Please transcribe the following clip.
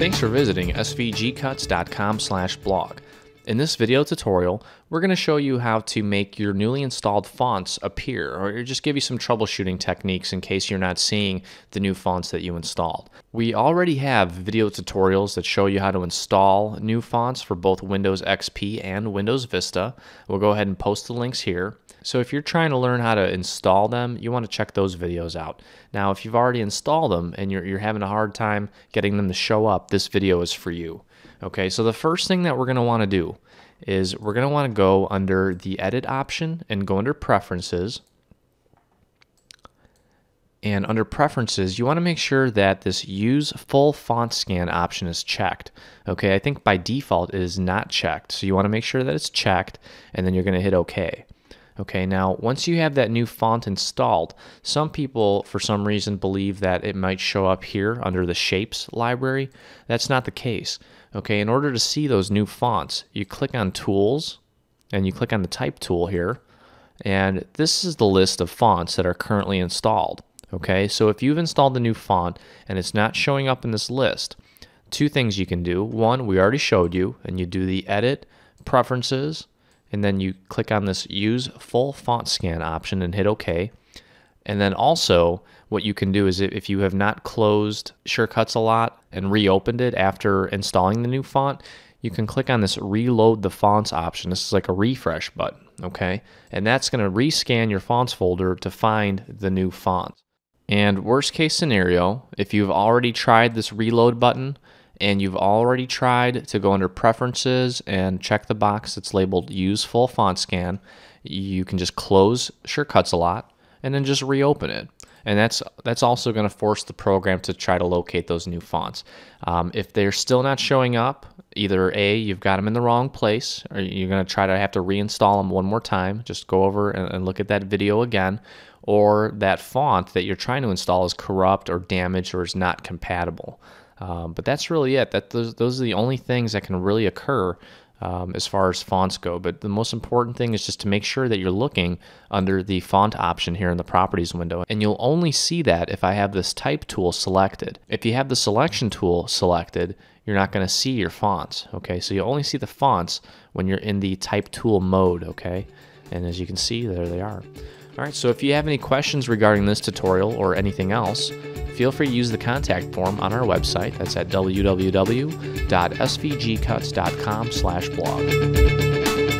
for visiting svgcuts.com slash blog. In this video tutorial, we're going to show you how to make your newly installed fonts appear, or just give you some troubleshooting techniques in case you're not seeing the new fonts that you installed. We already have video tutorials that show you how to install new fonts for both Windows XP and Windows Vista. We'll go ahead and post the links here. So if you're trying to learn how to install them, you want to check those videos out. Now, if you've already installed them and you're, you're having a hard time getting them to show up, this video is for you. Okay, so the first thing that we're going to want to do is we're going to want to go under the edit option and go under preferences. And under preferences, you want to make sure that this use full font scan option is checked. Okay, I think by default it is not checked. So you want to make sure that it's checked and then you're going to hit OK. Okay, now once you have that new font installed, some people for some reason believe that it might show up here under the shapes library. That's not the case. Okay, in order to see those new fonts, you click on tools and you click on the type tool here. And this is the list of fonts that are currently installed. Okay, so if you've installed the new font and it's not showing up in this list, two things you can do. One, we already showed you, and you do the edit preferences and then you click on this use full font scan option and hit OK. And then also what you can do is if you have not closed SureCuts-A-Lot and reopened it after installing the new font, you can click on this reload the fonts option. This is like a refresh button, okay? And that's going to rescan your fonts folder to find the new font. And worst case scenario, if you've already tried this reload button, and you've already tried to go under preferences and check the box that's labeled use full font scan, you can just close Sure Cuts a Lot and then just reopen it. And that's that's also going to force the program to try to locate those new fonts. Um, if they're still not showing up, either A, you've got them in the wrong place, or you're going to try to have to reinstall them one more time. Just go over and, and look at that video again. Or that font that you're trying to install is corrupt or damaged or is not compatible. Um, but that's really it. That those, those are the only things that can really occur um, as far as fonts go. But the most important thing is just to make sure that you're looking under the font option here in the properties window. And you'll only see that if I have this type tool selected. If you have the selection tool selected, you're not going to see your fonts. Okay, so you only see the fonts when you're in the type tool mode. Okay, and as you can see, there they are. All right, so if you have any questions regarding this tutorial or anything else, feel free to use the contact form on our website. That's at www.svgcuts.com/blog.